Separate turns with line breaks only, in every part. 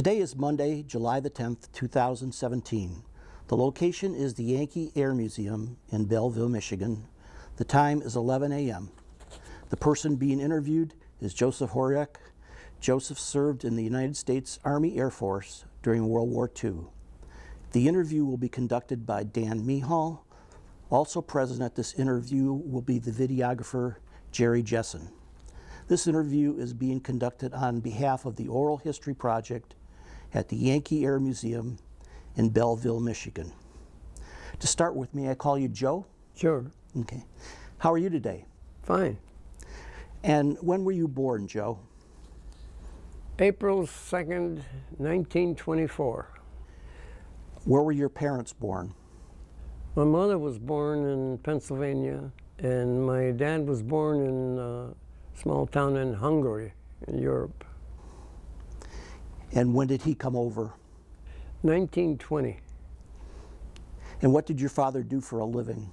Today is Monday, July the 10th, 2017. The location is the Yankee Air Museum in Belleville, Michigan. The time is 11 a.m. The person being interviewed is Joseph Hornyak. Joseph served in the United States Army Air Force during World War II. The interview will be conducted by Dan Mihal. Also present at this interview will be the videographer Jerry Jessen. This interview is being conducted on behalf of the Oral History Project at the Yankee Air Museum in Belleville, Michigan. To start with, may I call you Joe?
Sure.
Okay. How are you today?
Fine.
And when were you born, Joe?
April 2nd, 1924.
Where were your parents born?
My mother was born in Pennsylvania, and my dad was born in a small town in Hungary, in Europe.
And when did he come over?
1920.
And what did your father do for a living?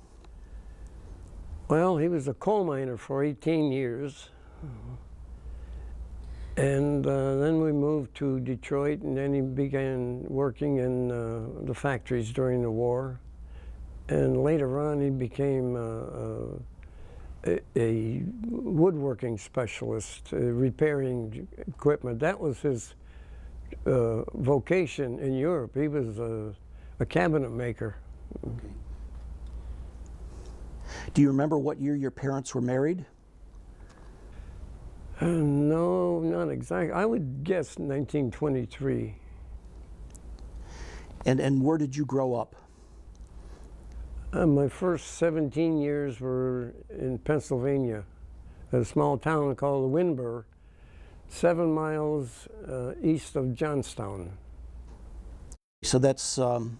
Well, he was a coal miner for 18 years. And uh, then we moved to Detroit, and then he began working in uh, the factories during the war. And later on, he became uh, a, a, woodworking specialist, uh, repairing equipment. That was his uh, vocation in Europe. He was a, a cabinet maker.
Okay. Do you remember what year your parents were married?
Uh, no, not exactly. I would guess 1923.
And, and where did you grow up?
Uh, my first 17 years were in Pennsylvania, a small town called Windber, seven miles uh, east of Johnstown.
So that's um,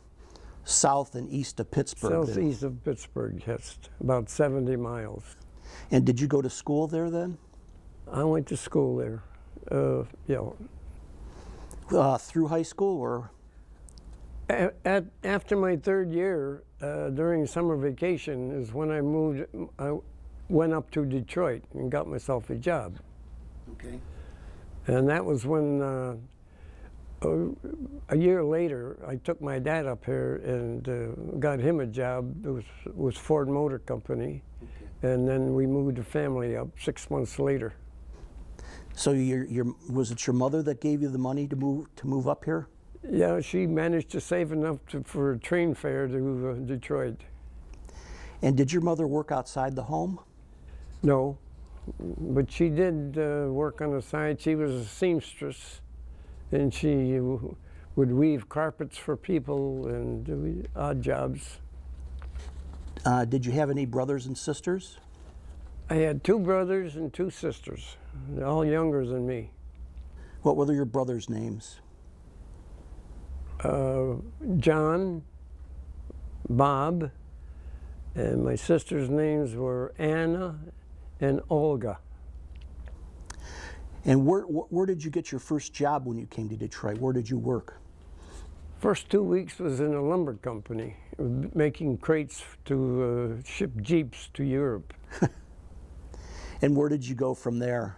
south and east of Pittsburgh.
Southeast of Pittsburgh, yes, about 70 miles.
And did you go to school there then?
I went to school there, uh, yeah.
Uh, through high school or?
At, at, after my third year, uh, during summer vacation, is when I moved, I went up to Detroit and got myself a job.
Okay.
And that was when, uh, a, a, year later, I took my dad up here and uh, got him a job. It was, was Ford Motor Company. Okay. And then we moved the family up six months later.
So your, your, was it your mother that gave you the money to move, to move up here?
Yeah, she managed to save enough to, for a train fare to uh, Detroit.
And did your mother work outside the home?
No, but she did uh, work on the side. She was a seamstress, and she would weave carpets for people and do odd jobs.
Uh, did you have any brothers and sisters?
I had two brothers and two sisters, all younger than me.
What were your brothers' names?
Uh, John, Bob, and my sisters' names were Anna and Olga.
And where, where did you get your first job when you came to Detroit? Where did you work?
First two weeks was in a lumber company, making crates to uh, ship Jeeps to Europe.
and where did you go from there?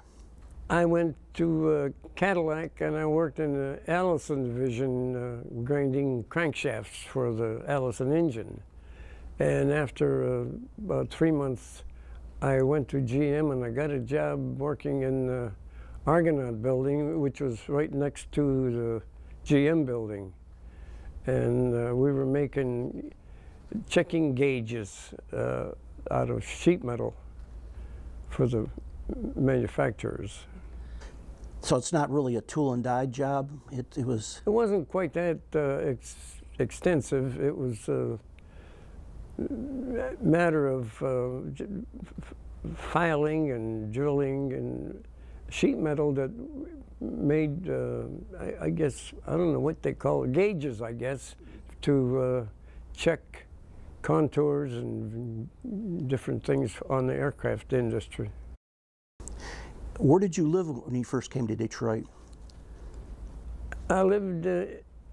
I went to uh, Cadillac and I worked in the Allison division, uh, grinding crankshafts for the Allison engine. And after uh, about three months, I went to GM and I got a job working in the Argonaut building, which was right next to the GM building. And uh, we were making checking gauges uh, out of sheet metal for the manufacturers.
So it's not really a tool and die job. It, it was.
It wasn't quite that uh, ex extensive. It was a matter of uh, filing and drilling and sheet metal that made, uh, I, I, guess, I don't know what they call it, gauges, I guess, to uh, check contours and different things on the aircraft industry.
Where did you live when you first came to Detroit?
I lived, uh,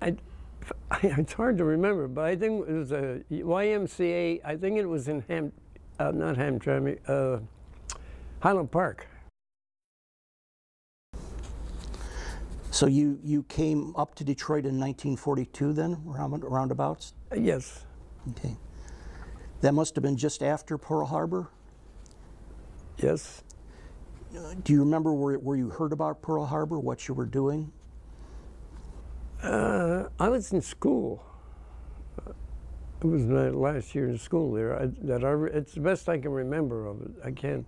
I, it's hard to remember, but I think it was a YMCA, I think it was in Ham, uh, not Hamtramck, uh, Highland Park.
So you, you came up to Detroit in 1942 then, round, roundabouts?
Yes,
Okay. That must have been just after Pearl Harbor?
yes.
Do you remember where, where you heard about Pearl Harbor, what you were doing?
Uh, I was in school. It was my last year in school there. I, that I, it's the best I can remember of it. I can't.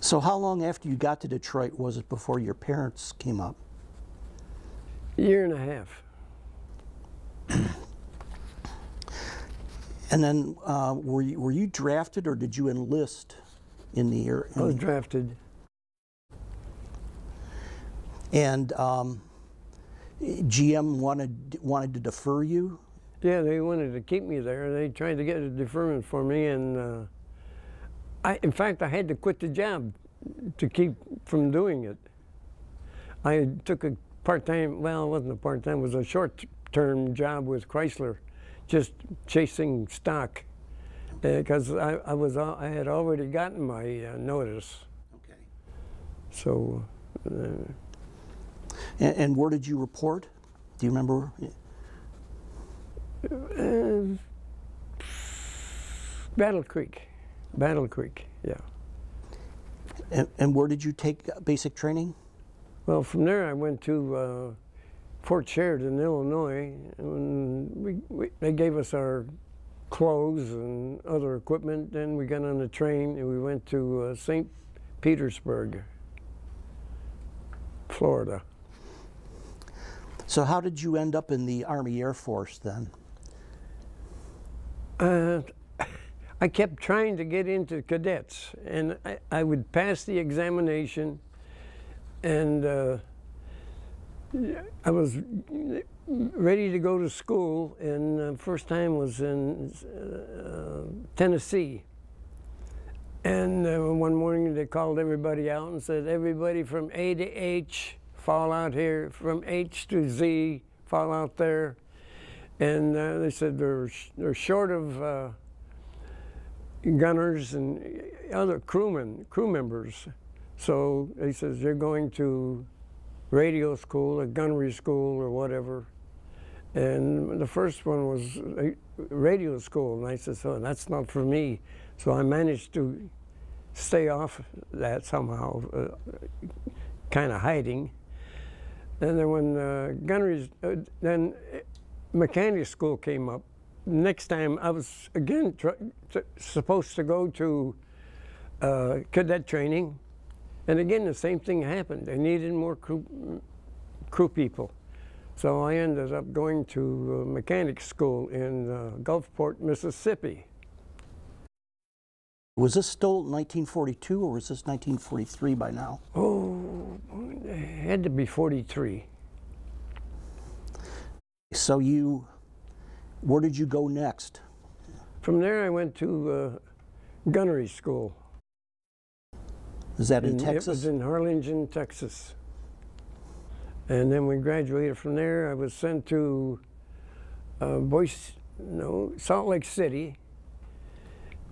So how long after you got to Detroit was it before your parents came up?
Year and a half.
And then uh, were, you, were you drafted or did you enlist in the air?
I was drafted.
And um, GM wanted, wanted to defer you?
Yeah, they wanted to keep me there. They tried to get a deferment for me, and uh, I, in fact, I had to quit the job to keep from doing it. I took a part-time. Well, it wasn't a part-time. It was a short-term job with Chrysler, just chasing stock, because I, I was I had already gotten my uh, notice.
Okay.
So
And, and where did you report? Do you remember?
uh, Battle Creek, Battle Creek, yeah.
And, and where did you take basic training?
Well, from there I went to uh, Fort Sheridan, Illinois, and we, we, they gave us our clothes and other equipment. Then we got on a train and we went to uh, St. Petersburg, Florida.
So how did you end up in the Army Air Force then?
Uh, I kept trying to get into cadets, and I, I would pass the examination, and uh, I was ready to go to school. And uh, first time was in uh, Tennessee. And uh, one morning they called everybody out and said, "Everybody from A to H, fall out here. From H to Z, fall out there." And uh, they said they're they're short of uh, gunners and other crewmen, crew members. So he says you're going to radio school, or gunnery school, or whatever. And the first one was radio school, and I said, "So that's not for me." So I managed to stay off that somehow, uh, kind of hiding. And then when uh, gunnery, uh, then mechanic school came up. Next time I was again supposed to go to uh, cadet training, and again the same thing happened. They needed more crew, crew people, so I ended up going to uh, mechanic school in uh, Gulfport, Mississippi.
Was this still 1942 or was this 1943 by now?
Oh, it had to be 43.
So you, where did you go next?
From there, I went to uh, gunnery school.
Is that in
It
Texas?
was in Harlingen, Texas. And then we graduated from there. I was sent to uh, Boise, no, Salt Lake City,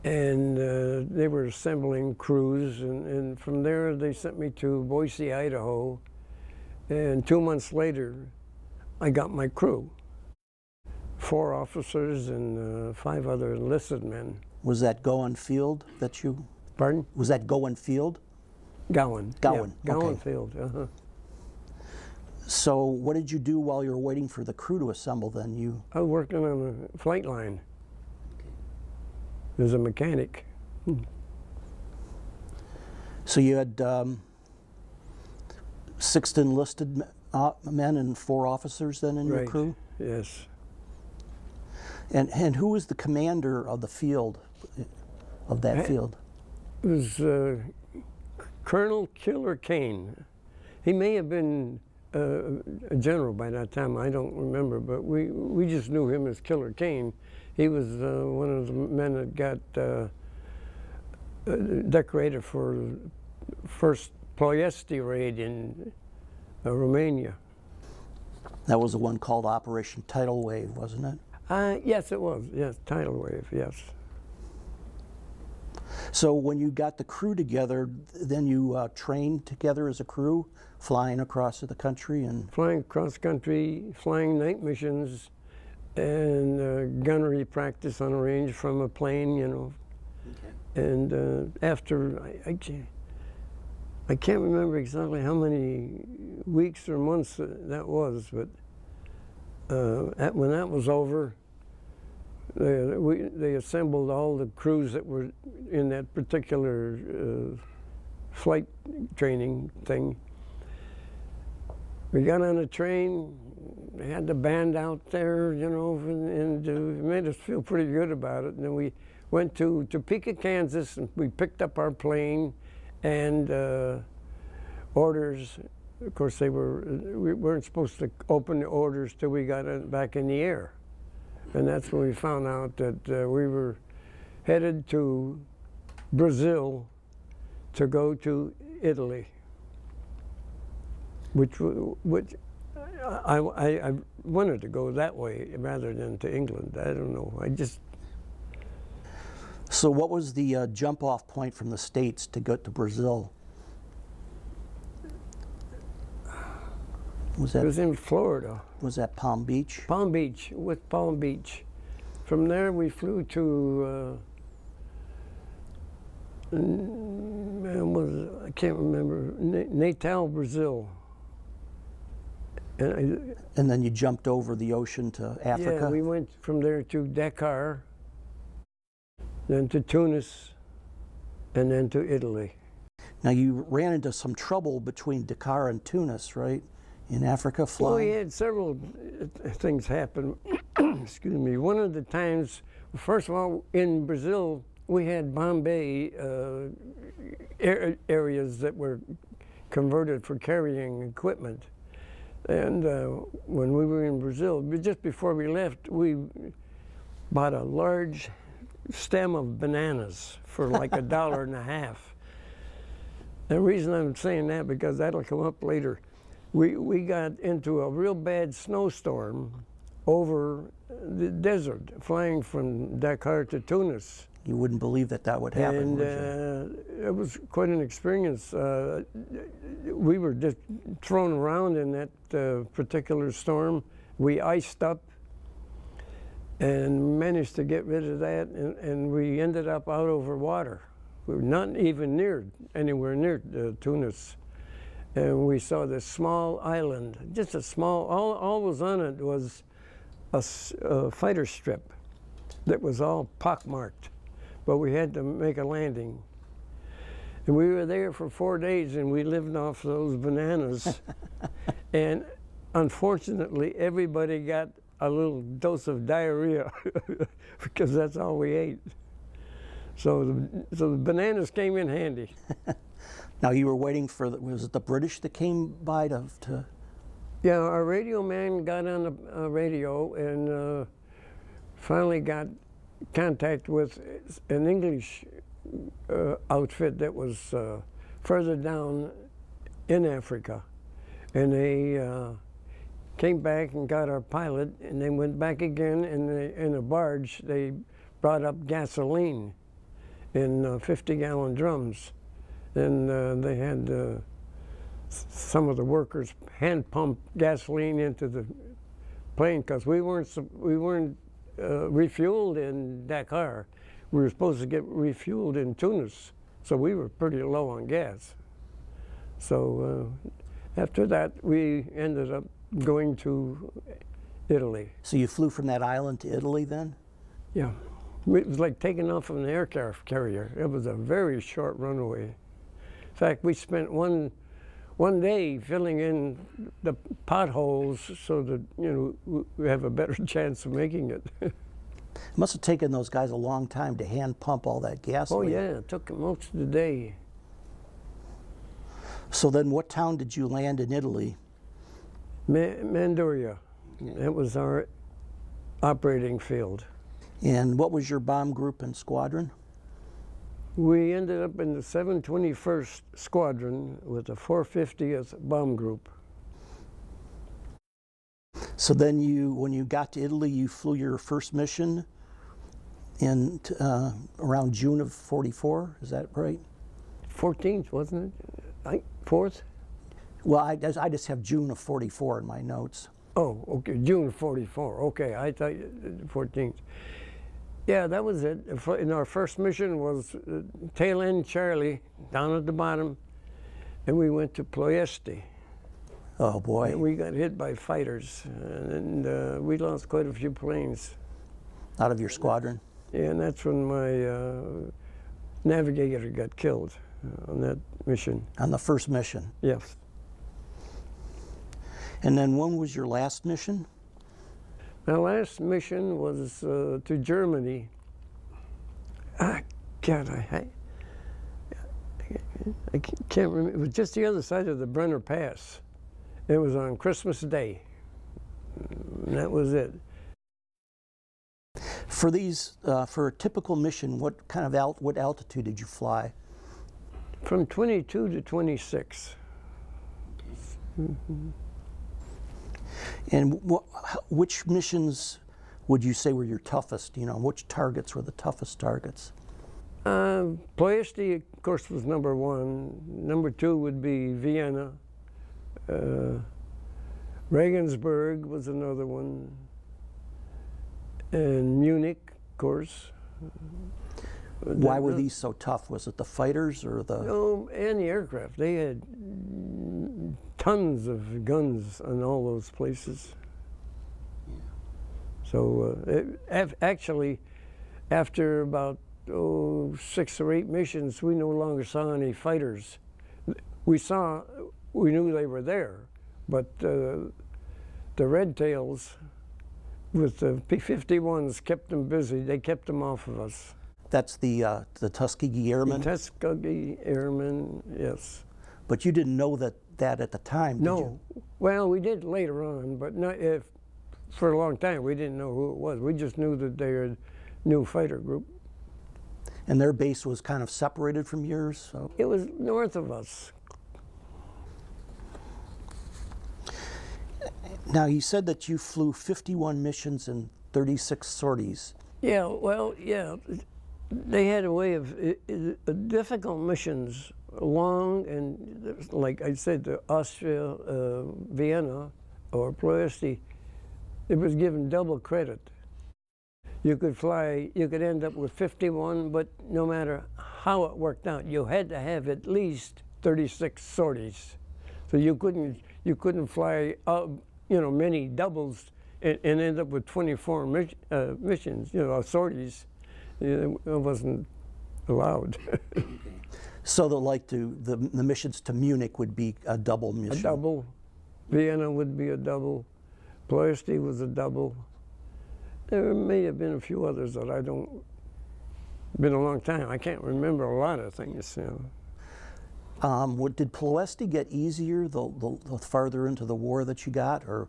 and uh, they were assembling crews. And, and from there, they sent me to Boise, Idaho. And two months later, I got my crew four officers and uh, five other enlisted men.
was that Gowen Field that you,
Pardon?
was that Gowen Field?
Gowen.
Gowen,
Yeah, Gowen
okay.
Field. Uh-huh.
So what did you do while you were waiting for the crew to assemble then? You,
I was working on a flight line as a mechanic.
so you had um, six enlisted uh, men and four officers then in your crew?
Yes.
And, and who was the commander of the field, of that
Eh,
field?
It was uh, Colonel Killer Kane. He may have been uh, a general by that time. I don't remember, but we, we just knew him as Killer Kane. He was uh, one of the men that got uh, uh, decorated for the first Ploiesti raid in uh, Romania.
That was the one called Operation Tidal Wave, wasn't it?
Uh, yes, it was. Yes, tidal wave. Yes.
So when you got the crew together, then you uh, trained together as a crew, flying across the country and
Flying cross country, flying night missions, and uh, gunnery practice on a range from a plane, you know. And uh, after, I, I, can't, I can't remember exactly how many weeks or months that was, but uh, at, when that was over, they, we, they assembled all the crews that were in that particular uh, flight training thing. We got on a train, had the band out there, you know, and, and uh, it made us feel pretty good about it. And then we went to Topeka, Kansas, and we picked up our plane and uh, orders. Of course, they were we weren't supposed to open the orders till we got it back in the air, and that's when we found out that uh, we were headed to Brazil to go to Italy, which which I, I, I wanted to go that way rather than to England. I don't know. I just
So, what was the uh, jump off point from the States to go to Brazil? Was
it
that,
was in Florida.
was that Palm Beach?
Palm Beach, with Palm Beach. From there, we flew to. Uh, was I can't remember Natal, Brazil. And
And then you jumped over the ocean to Africa?
yeah, we went from there to Dakar, then to Tunis, and then to Italy.
Now, you ran into some trouble between Dakar and Tunis, right? In Africa, flying.
Well, we had several things happen. Excuse me. One of the times, first of all, in Brazil, we had bomb bay uh, areas that were converted for carrying equipment. And uh, when we were in Brazil, just before we left, we bought a large stem of bananas for like a dollar and a half. The reason I'm saying that because that'll come up later. We we got into a real bad snowstorm over the desert, flying from Dakar to Tunis,
You wouldn't believe that that would happen,
and
would
uh, it was quite an experience. Uh, we were just thrown around in that uh, particular storm. We iced up and managed to get rid of that, and, and we ended up out over water. We were not even near anywhere near uh, Tunis. And we saw this small island, just a small, all, all was on it was a fighter strip that was all pockmarked but we had to make a landing. And we were there for four days and we lived off those bananas. and unfortunately, everybody got a little dose of diarrhea because that's all we ate. So the, so the bananas came in handy.
Now, you were waiting for, the, was it the British that came by to, to
Yeah, our radio man got on the uh, radio and uh, finally got contact with an English uh, outfit that was uh, further down in Africa. And they uh, came back and got our pilot, and they went back again in, the, in a barge. They brought up gasoline in 50 gallon drums. And uh, they had uh, some of the workers hand pump gasoline into the plane because we weren't we weren't uh, refueled in Dakar. We were supposed to get refueled in Tunis, so we were pretty low on gas. So uh, after that, we ended up going to Italy.
So you flew from that island to Italy then?
Yeah, it was like taking off from an aircraft carrier. It was a very short runaway. In fact, we spent one one day filling in the potholes so that you know we have a better chance of making it.
It must have taken those guys a long time to hand pump all that
gas.
oh
yeah, it took most of the day.
So then what town did you land in Italy?
Ma- Manduria, that was our operating field.
And what was your bomb group and squadron?
We ended up in the 721st Squadron with the 450th Bomb Group.
So then you, when you got to Italy, you flew your first mission in t- uh, around June of 44. Is that right?
14th, wasn't it? 4th?
Well, I, just- I just have June of 44 in my notes.
Oh, okay, June 44. Okay, I thought you- uh, 14th. Yeah, that was it. In our first mission was uh, tail end Charlie down at the bottom, and we went to Ploiesti.
Oh boy.
And we got hit by fighters, and uh, we lost quite a few planes.
Out of your squadron.
Yeah, and that's when my uh, navigator got killed uh, on that mission.
on the first mission.
Yes.
And then when was your last mission?
My last mission was uh, to Germany. Ah, God, I, I, I can't remember. It was just the other side of the Brenner Pass. It was on Christmas Day. And that was it.
For these, uh, for a typical mission, what kind of alt, what altitude did you fly?
From 22 to 26.
And wh- which missions would you say were your toughest? You know, which targets were the toughest targets?
Uh, Ploiesti, of course, was number one. Number two would be Vienna. Uh, Regensburg was another one. And Munich, of course.
Why were these so tough? Was it the fighters or the?
Oh, and the aircraft. They had tons of guns in all those places. So uh, it, af- actually, after about oh, six or eight missions, we no longer saw any fighters. We saw, we knew they were there, but uh, the Red Tails with the P-51s kept them busy. They kept them off of us.
That's the uh, the Tuskegee Airmen.
The Tuskegee Airmen, yes.
But you didn't know that that at the time. Did
No.
You?
Well, we did later on, but not if for a long time we didn't know who it was. We just knew that they were a new fighter group.
And their base was kind of separated from yours. So.
It was north of us.
Now you said that you flew 51 missions and 36 sorties.
Yeah, well, yeah. They had a way of difficult missions, long and like I said, the Austria, uh, Vienna, or Ploiesti, it was given double credit. You could fly, you could end up with 51, but no matter how it worked out, you had to have at least 36 sorties. So you couldn't, you couldn't fly, uh, you know, many doubles and, and end up with 24 mis- uh, missions, you know, sorties. It wasn't allowed.
So the like to the, the missions to Munich would be a double mission.
a double. Vienna would be a double. Ploiesti was a double. There may have been a few others that I don't. Been a long time. I can't remember a lot of things. You know.
Um, what, did Ploesti get easier the, the, the farther into the war that you got, or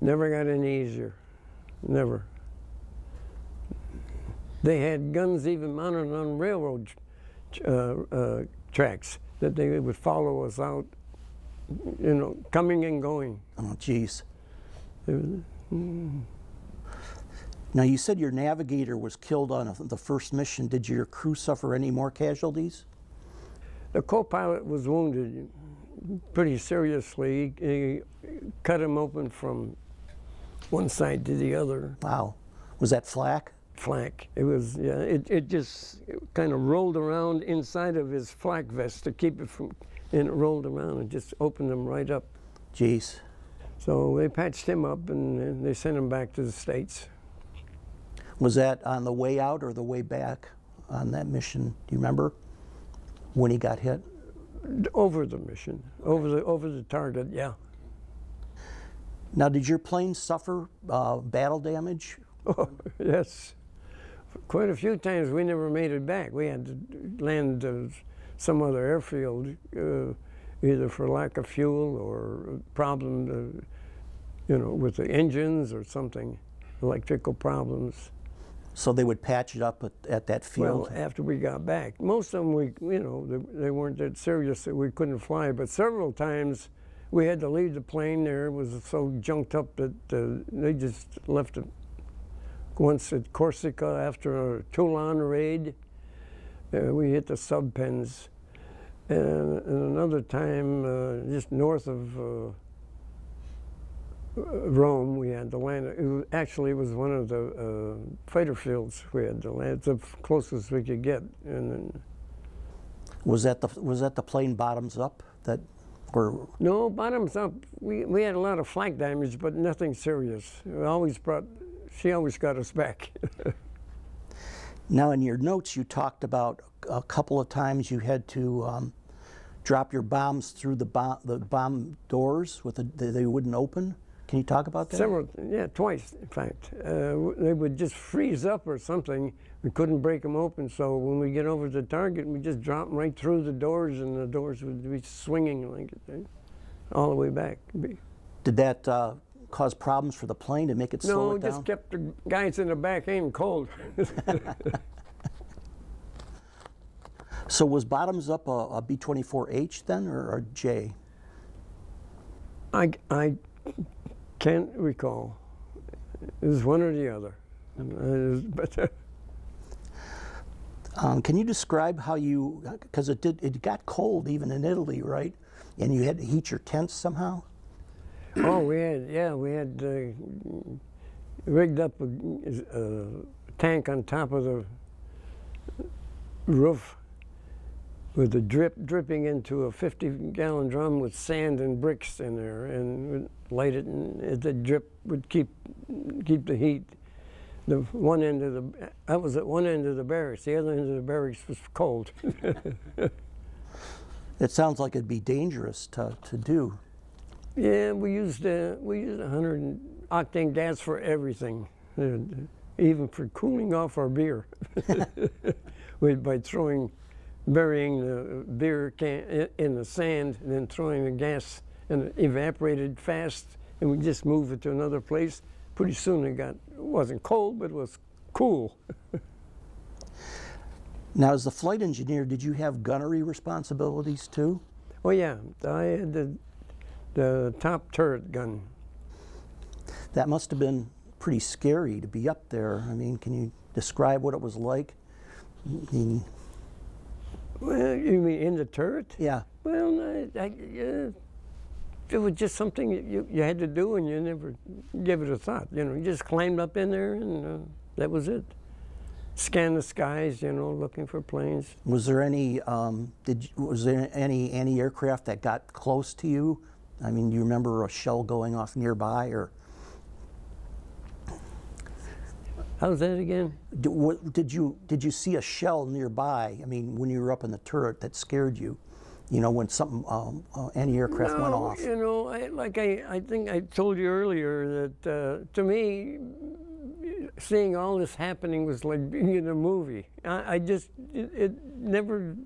Never got any easier. Never. They had guns even mounted on railroad Uh, uh, tracks that they would follow us out, you know, coming and going.
oh, geez.
Was- mm.
Now you said your navigator was killed on a, the first mission. Did your crew suffer any more casualties?
The co-pilot was wounded pretty seriously. He cut him open from one side to the other
Wow. Was that flak?
Flank. It was yeah. It, it just kind of rolled around inside of his flak vest to keep it from, and it rolled around and just opened him right up.
Jeez.
So they patched him up and, they sent him back to the states.
Was that on the way out or the way back on that mission? Do you remember when he got hit?
Over the mission, over the over the target. Yeah.
Now, did your plane suffer uh, battle damage?
Oh, yes. Quite a few times we never made it back. We had to land uh, some other airfield, uh, either for lack of fuel or a problem, uh, you know, with the engines or something, electrical problems.
So they would patch it up at, at that field?
Well, after we got back, most of them we, you know, they, they weren't that serious that we couldn't fly. But several times we had to leave the plane there. It was so junked up that uh, they just left it once at Corsica after a Toulon raid. Uh, we hit the sub pens. And, and another time, uh, just north of uh, Rome, we had to land. It was, actually, it was one of the uh, fighter fields we had to land. It's the closest we could get. And then,
Was that the was that the plane bottoms up that, or
no, bottoms up. We, we had a lot of flak damage, but nothing serious. We always brought. She always got us back.
now in your notes you talked about a couple of times you had to um, drop your bombs through the bomb the bomb doors with the, they wouldn't open. Can you talk about that?
Several, yeah, twice, in fact. Uh, they would just freeze up or something. We couldn't break them open, so when we get over to the target, we just drop 'em right through the doors, and the doors would be swinging like eh, all the way back.
Did that uh, cause problems for the plane to make it slow
No,
it down?
just kept the guys in the back end cold.
So was bottoms up a, a B-24H then or a J?
I, I can't recall. It was one or the other. But
Um, can you describe how you, because it did, it got cold even in Italy, right? And you had to heat your tents somehow?
Oh, we had yeah, we had uh, rigged up a, a tank on top of the roof with the drip dripping into a 50 gallon drum with sand and bricks in there and light it and the drip would keep keep the heat the one end of the I was at one end of the barracks the other end of the barracks was cold
It sounds like it'd be dangerous to, to do.
Yeah we used uh, we used 100 octane gas for everything uh, even for cooling off our beer. We by throwing burying the beer can in the sand and then throwing the gas and it evaporated fast and we just move it to another place. Pretty soon it got it wasn't cold but it was cool.
Now, as the flight engineer, did you have gunnery responsibilities too?
oh yeah. I had the the top turret gun
That must have been pretty scary to be up there. I mean, can you describe what it was like? Mean,
well you mean in the turret
yeah.
well I, I, uh, it was just something you, you had to do and you never gave it a thought you know you just climbed up in there and uh, that was it scan the skies you know looking for planes
Was there any um, did was there any anti-aircraft that got close to you? I mean, do you remember a shell going off nearby, or
how's that again
did, what, did you did you see a shell nearby? I mean, when you were up in the turret, that scared you? You know, when something um, uh, anti-aircraft went
No,
off.
You know, I, like I, I think I told you earlier that uh, to me, seeing all this happening was like being in a movie. I, I just, it, it never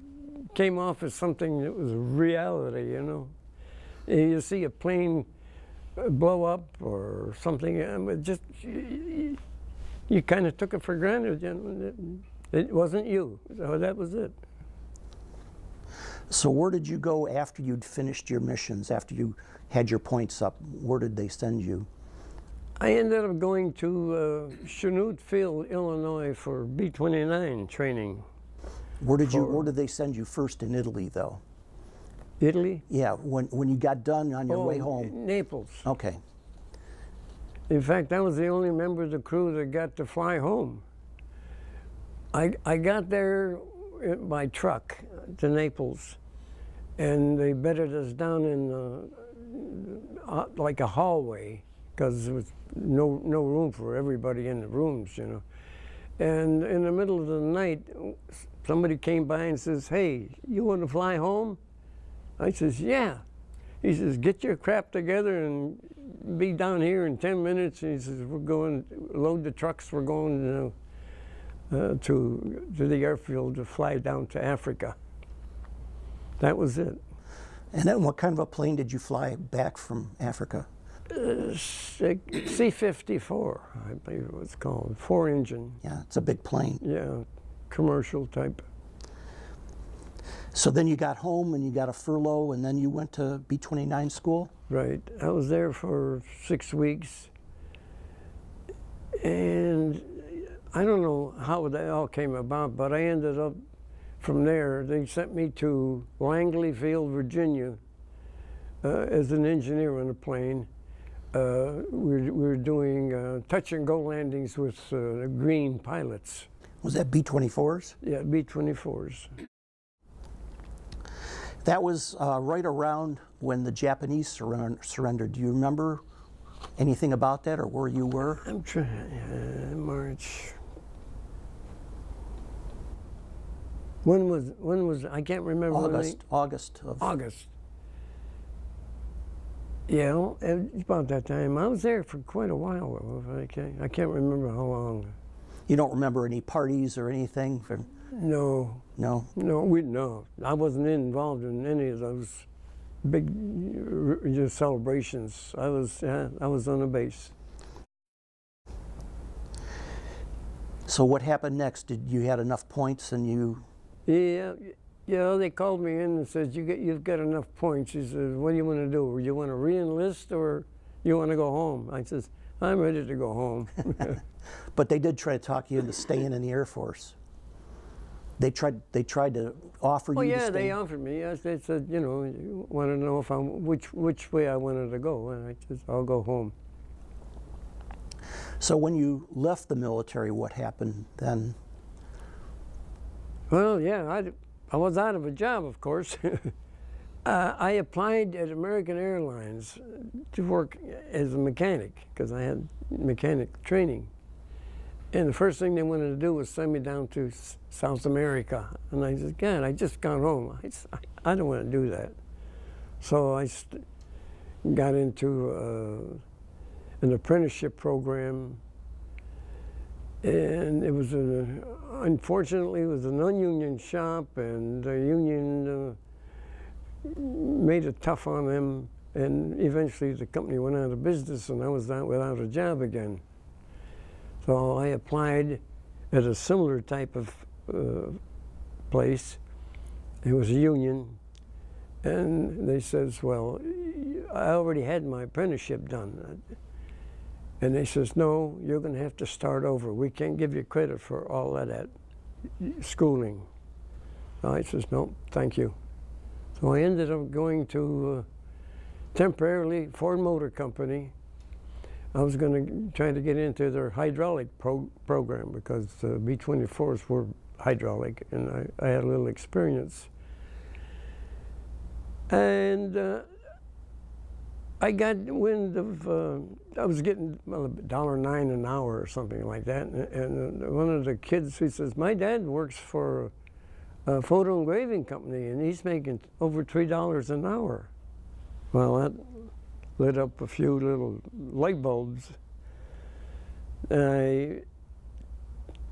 came off as something that was reality, you know. And You see a plane uh, blow up or something, it just, you, you kind of took it for granted, you know. It, it wasn't you, so that was it.
So where did you go after you'd finished your missions? After you had your points up, where did they send you?
I ended up going to uh, Chanute Field, Illinois for B-29 training.
Where did you? Where did they send you first in Italy, though?
Italy?
Yeah, when when you got done on your way
Oh,
home.
Naples.
Okay.
In fact, I was the only member of the crew that got to fly home. I, I got there by truck to Naples, and they bedded us down in the, uh, like a hallway because there was no, no room for everybody in the rooms, you know. And in the middle of the night, somebody came by and says, Hey, you want to fly home? I says, Yeah. He says, Get your crap together and be down here in 10 minutes. And he says, We're going, load the trucks, we're going uh, uh, to, to the airfield to fly down to Africa. That was it.
And then what kind of a plane did you fly back from Africa?
C 54, I believe it was called, four engine,
Yeah, it's a big plane.
yeah, commercial type.
So then you got home and you got a furlough, and then you went to B 29 school?
Right. I was there for six weeks. And I don't know how that all came about, but I ended up from there. They sent me to Langley Field, Virginia, uh, as an engineer on a plane. Uh, we, were, we were doing uh, touch and go landings with uh, green pilots.
Was that B-24s?
Yeah, B 24s.
That was uh, right around when the Japanese surren- surrendered. Do you remember anything about that or where you were?
I'm trying, uh, March. When was, when was, I can't remember. when they-
August, August of,
August. Yeah, well, it's about that time. I was there for quite a while. I can't, I can't remember how long.
you don't remember any parties or anything? From,
No,
no?
no, we no. I wasn't involved in any of those big uh, celebrations. I was, yeah, I was on the base.
So what happened next? Did you had enough points and you,
Yeah, yeah. They called me in and said, "You get, you've got enough points." He says, "What do you want to do? You want to re-enlist or you want to go home?" I says, "I'm ready to go home."
but they did try to talk you into staying in the Air Force. They tried, they tried to offer
Oh
you to
yeah, they offered me. Yes, they said, you know, you want to know if I'm which which way I wanted to go, and I said, I'll go home.
So when you left the military, what happened then?
Well, yeah, I, I was out of a job, of course. uh, I applied at American Airlines to work as a mechanic because I had mechanic training. And the first thing they wanted to do was send me down to South America. And I said, God, I just got home. I don't want to do that. So I got into uh, an apprenticeship program. And it was an, unfortunately, it was an ununion shop, and the union uh, made it tough on them. And eventually, the company went out of business, and I was out without a job again. So I applied at a similar type of uh, place. It was a union, and they says, "Well, I already had my apprenticeship done." And they says, "No, you're going to have to start over. We can't give you credit for all of that schooling." I says, "No, thank you." So I ended up going to uh, temporarily Ford Motor Company. I was going to try to get into their hydraulic pro- program because uh, B-24s were hydraulic, and I, I had a little experience. And uh, I got wind of, uh, I was getting dollar nine an hour or something like that. And, and uh, one of the kids, he says, my dad works for a photo engraving company and he's making over $3 an hour. Well, that lit up a few little light bulbs. And I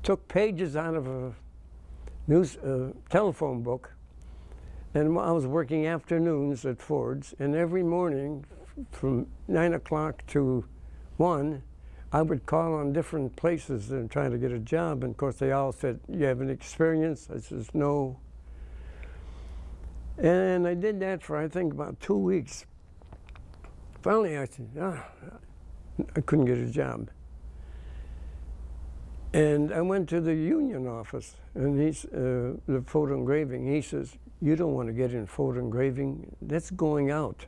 took pages out of a news uh, telephone book and I was working afternoons at Ford's, and every morning from nine o'clock to one, I would call on different places and try to get a job. And of course, they all said, "You have an experience?" I says, "No." And I did that for I think about two weeks. Finally, I said, "Ah, I couldn't get a job." And I went to the union office, and he's uh, the photo engraving. He says, "You don't want to get in photo engraving. That's going out."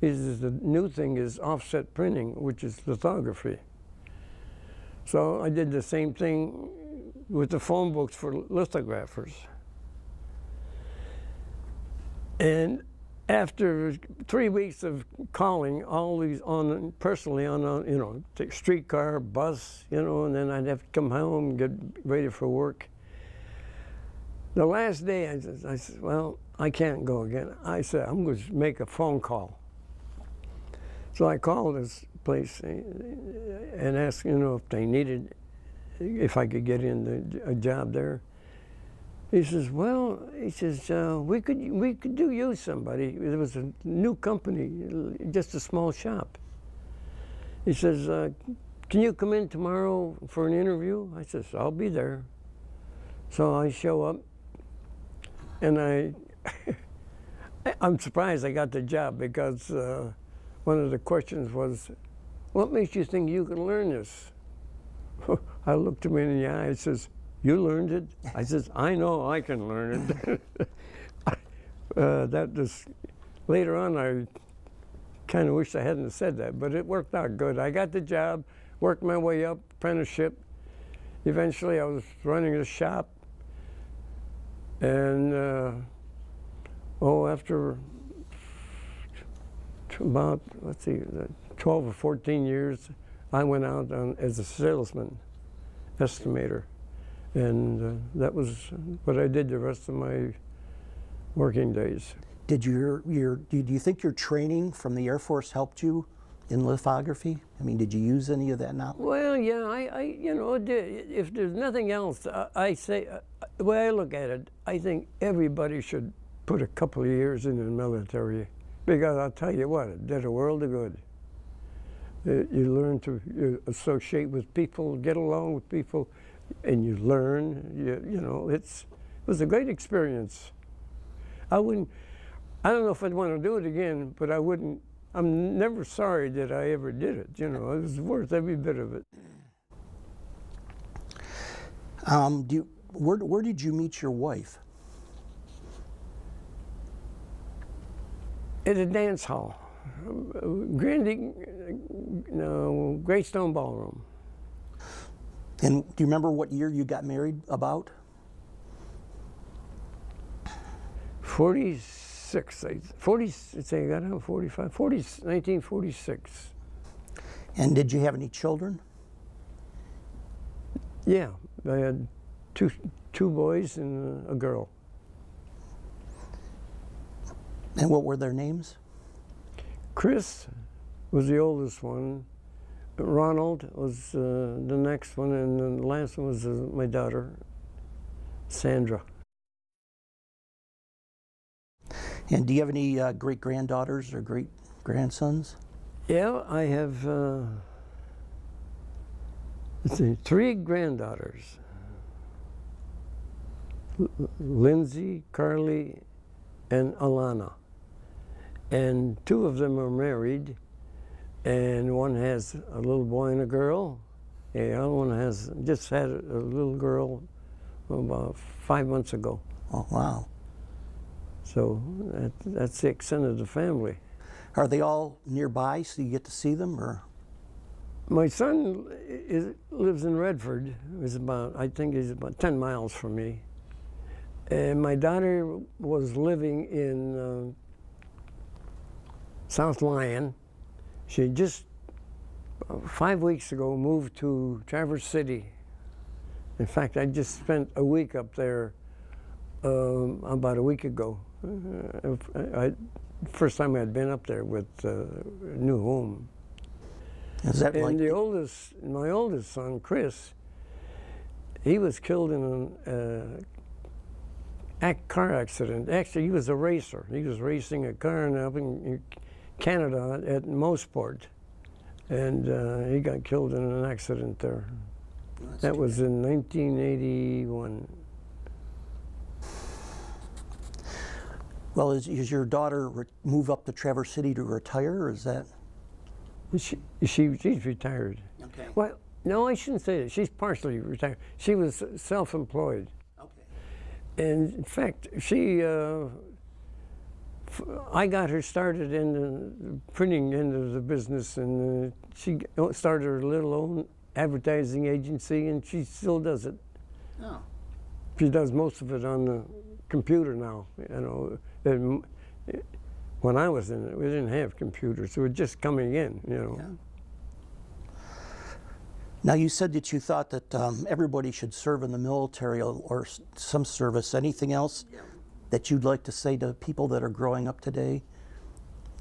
He says, "The new thing is offset printing, which is lithography." So I did the same thing with the phone books for lithographers. And after three weeks of calling all these on personally on a, you know streetcar, bus, you know, and then I'd have to come home get ready for work. The last day, I said, I said, well, I can't go again. I said, I'm going to make a phone call. So I called this place eh, and asked, you know, if they needed, if I could get in the, a job there. He says, well, he says, uh, we could we could do use somebody. It was a new company, just a small shop. He says, uh, can you come in tomorrow for an interview? I says, I'll be there. So I show up, and I, I'm surprised I got the job because uh, one of the questions was, what makes you think you can learn this? I looked him in the eye. I says, "You learned it." I says, "I know I can learn it." uh, that just later on, I kind of wish I hadn't said that, but it worked out good. I got the job, worked my way up, apprenticeship. Eventually, I was running a shop, and uh, oh, after about let's see, uh, 12 or 14 years, I went out on, as a salesman, estimator, and uh, that was what I did the rest of my working days.
Did your, your, do you think your training from the Air Force helped you in lithography? I mean, did you use any of that knowledge?
Well, yeah, I, I you know, if there's nothing else, I, I say, uh, the way I look at it, I think everybody should put a couple of years in the military because I'll tell you what, it did a world of good. You learn to associate with people, get along with people, and you learn. You, you know, it's, it was a great experience. I wouldn't, I don't know if I'd want to do it again, but I wouldn't, I'm never sorry that I ever did it. You know, it was worth every bit of it.
Um, do you, where, where did you meet your wife?
At a dance hall. Grande, no, Greystone Ballroom.
And do you remember what year you got married about?
46, 40, say I got out 45, 40, 1946.
And did you have any children?
Yeah, I had two, two boys and a girl.
And what were their names?
Chris was the oldest one. Ronald was uh, the next one, and the last one was uh, my daughter, Sandra.
And do you have any uh, great granddaughters or great grandsons?
Yeah, I have. Uh, let's see, three granddaughters. L Lindsay, Carly, and Alana and two of them are married, and one has a little boy and a girl. The other one has just had a, little girl about five months ago.
Oh, wow.
So that, that's the extent of the family.
Are they all nearby so you get to see them, or?
My son is, lives in Redford. Is about I think he's about 10 miles from me. And my daughter was living in uh, South Lyon. She just five weeks ago moved to Traverse City. In fact, I just spent a week up there um, about a week ago. Uh, I, first time I'd been up there with uh, new home.
Is that
and
like
the oldest, my oldest son, Chris, he was killed in a uh, car accident. Actually, he was a racer. He was racing a car and up in Canada at Mosport, and uh, he got killed in an accident there. That was in 1981.
Well, is, is your daughter move up to Traverse City to retire, or is that?
She, she, she's retired.
Okay.
Well, no, I shouldn't say that. She's partially retired. She was self-employed.
Okay.
And in fact, she uh, I got her started in the printing end of the business, and uh, she started her little own advertising agency, and she still does it.
Oh.
She does most of it on the computer now. You know, and when I was in it, we didn't have computers; we were just coming in. You know.
Yeah. Now you said that you thought that um, everybody should serve in the military or, or some service. Anything else? Yeah that you'd like to say to people that are growing up today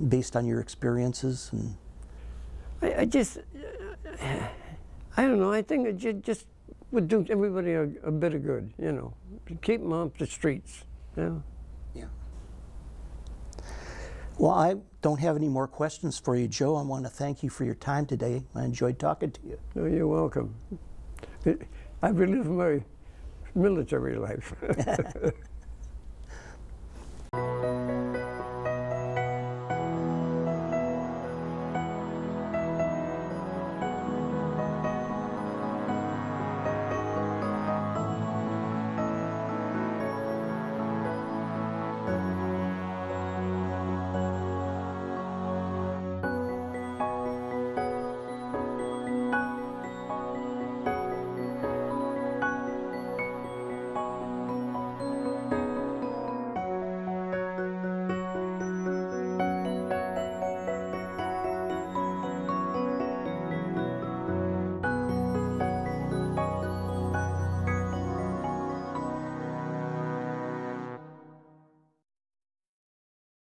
based on your experiences? And
I, I just, I don't know. I think it just would do everybody a, a bit of good, you know, keep them off the streets. You know?
Yeah. Well, I don't have any more questions for you, Joe. I want to thank you for your time today. I enjoyed talking to you.
Oh, you're welcome. I relived my military life.